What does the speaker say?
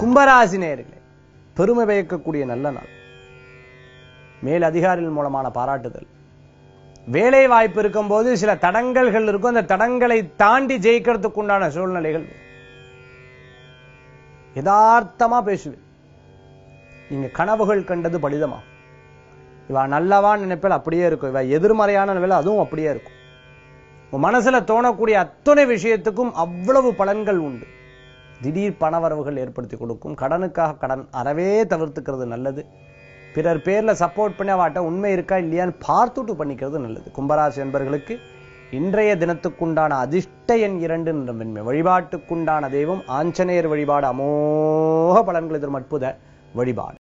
கும்பராசி நேர்களே பெருமை பயக்கக்கூடிய நல்ல நாள். மேல் அதிகாரிகள் மூலமான பாராட்டுதல். வேலை வாய்ப்பு இருக்கும்போது சில தடங்கல்கள் இருக்கும். அந்த தடங்களை தாண்டி ஜெயிக்கிறதுக்கு உண்டான சூழ்நிலைகள். யதார்த்தமா பேசுவேன். நீங்க கனவுகள் கண்டது பலிதமா? இவ நல்லவான்னு நினைப்பில் அப்படியே இருக்கும். இவ எதிர்மறையான நிலையில அதுவும் அப்படியே இருக்கும். உன் மனசுல தோணக்கூடிய அத்தனை விஷயத்துக்கும் அவ்வளவு பலன்கள் உண்டு. திடீர் பணவரவுகள் ஏற்படுத்தி கொடுக்கும். கடனுக்காக கடன் அறவே தவிர்த்துக்கிறது நல்லது. பிறர் பேரில் சப்போர்ட் பண்ணி அவாட்ட உண்மை இருக்கா இல்லையான்னு பார்த்துட்டு பண்ணிக்கிறது நல்லது. கும்பராசி என்பர்களுக்கு இன்றைய தினத்துக்குண்டான அதிர்ஷ்ட எண் இரண்டு என்ற மென்மை. வழிபாட்டுக்குண்டான தெய்வம் ஆஞ்சநேயர் வழிபாடு அமோக பலன்கள் எதிரும் அற்புத வழிபாடு.